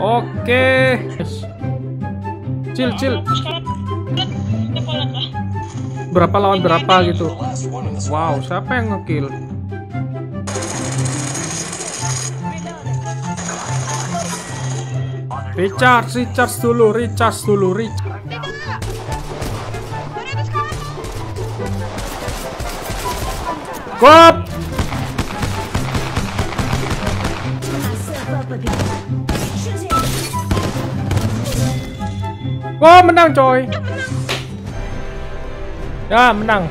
Oke. Polat lah. Berapa lawan berapa gitu. Wow, siapa yang ngekill? Recharge, recharge dulu, recharge dulu, recharge. Gop! Wah, menang coy. Ya, menang.